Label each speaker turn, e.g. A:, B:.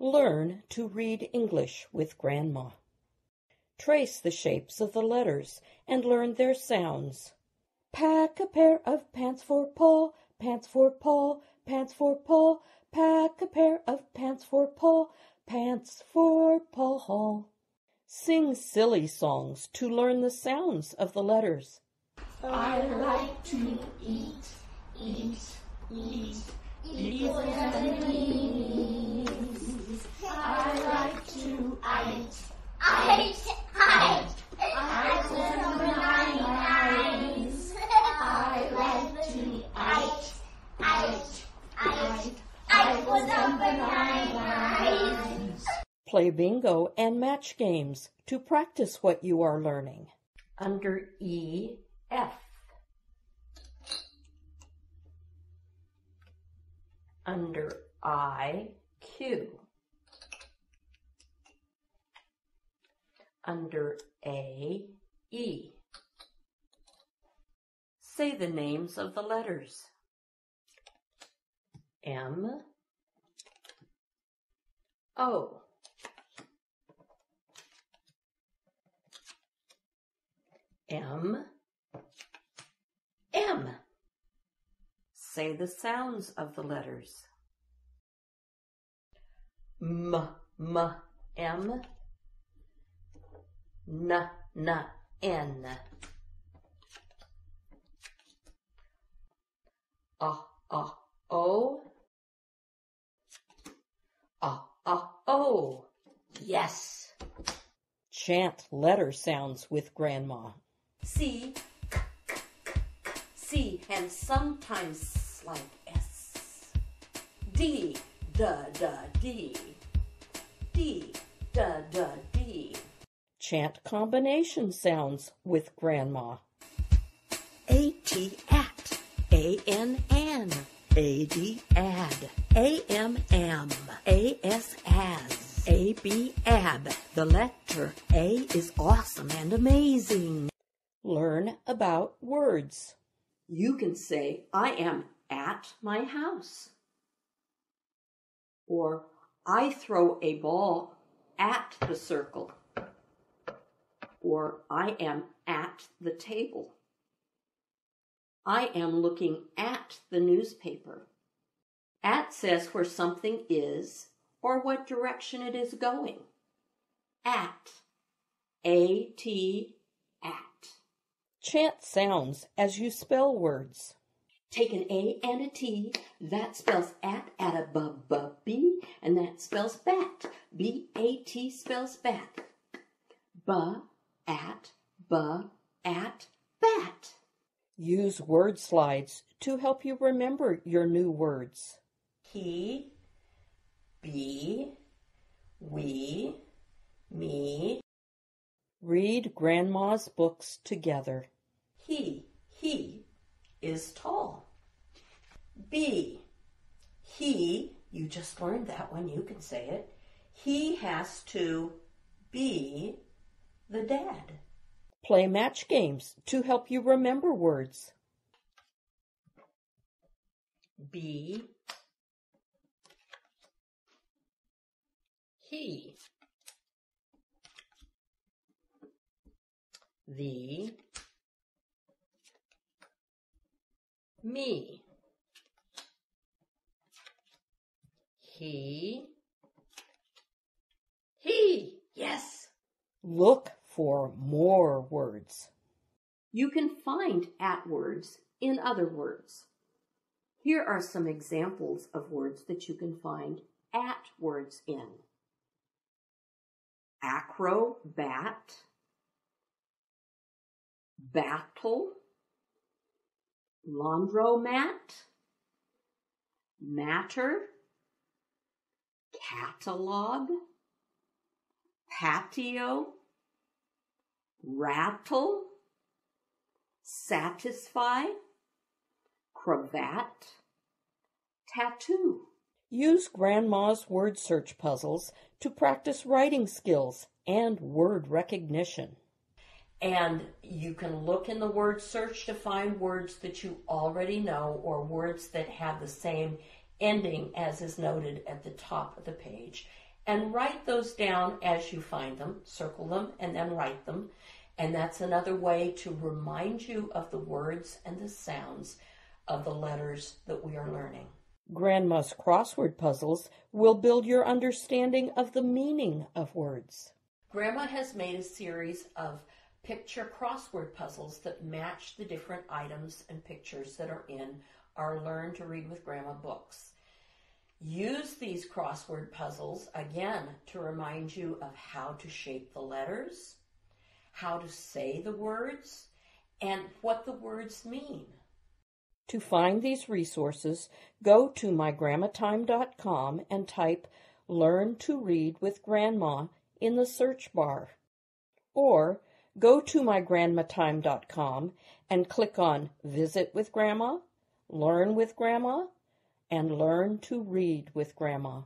A: Learn to read English with Grandma. Trace the shapes of the letters and learn their sounds. Pack a pair of pants for Paul, pants for Paul, pants for Paul. Pack a pair of pants for Paul, pants for Paul. Sing silly songs to learn the sounds of the letters.
B: I like to eat, eat, eat, eat with the. I like to eat, eat, eat, eat with the eyes. I like to eat, eat, eat, eat with the eyes.
A: Play bingo and match games to practice what you are learning. Under E, F. Under I, Q. Under A, E. Say the names of the letters. M, O. M, M. Say the sounds of the letters. M, M, M. N, N, N. A, A, O. A, A, O. Yes. Chant letter sounds with Grandma. C, k, k, k, k, C, and sometimes like S. D, D, D, D. D, D, D, D. Chant combination sounds with Grandma. A-T at, A-N-N, A-D add, A-M-M, A-S as, A-B ab. The letter A is awesome and amazing. Learn about words. You can say, I am at my house. Or, I throw a ball at the circle. Or, I am at the table. I am looking at the newspaper. At says where something is or what direction it is going. At. A-T, at. Chant sounds as you spell words. Take an A and a T, that spells at, at a b, b, b, and that spells bat. B, A, T spells bat. B, at, b, at, bat. Use word slides to help you remember your new words. He, be, we, me. Read Grandma's books together. He, he is tall. Be, he, you just learned that one, you can say it. He has to be the dad. Play match games to help you remember words. Be, he. The, me. He, he, yes. Look for more words. You can find at words in other words. Here are some examples of words that you can find at words in. Acrobat, battle, laundromat, matter, catalog, patio, rattle, satisfy, cravat, tattoo. Use Grandma's word search puzzles to practice writing skills and word recognition. And you can look in the word search to find words that you already know or words that have the same ending as is noted at the top of the page. and write those down as you find them, circle them, and then write them. And that's another way to remind you of the words and the sounds of the letters that we are learning. Grandma's crossword puzzles will build your understanding of the meaning of words. Grandma has made a series of picture crossword puzzles that match the different items and pictures that are in our Learn to Read with Grandma books. Use these crossword puzzles again to remind you of how to shape the letters, how to say the words, and what the words mean. To find these resources, go to mygrandmatime.com and type Learn to Read with Grandma in the search bar. Or go to mygrandmatime.com and click on Visit with Grandma, Learn with Grandma, and Learn to Read with Grandma.